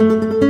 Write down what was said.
Thank